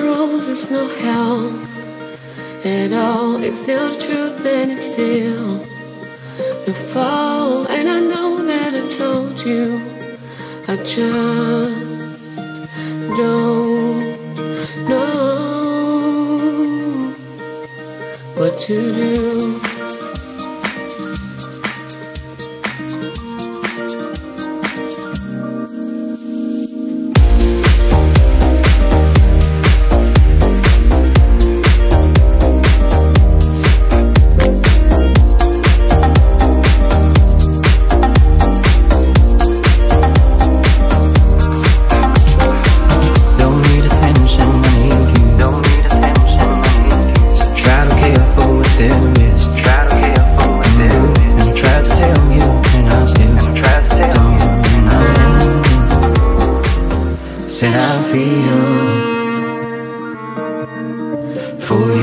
the it's no hell at all. It's still the truth and it's still the fall. And I know that I told you, I just don't know what to do. said I feel for you.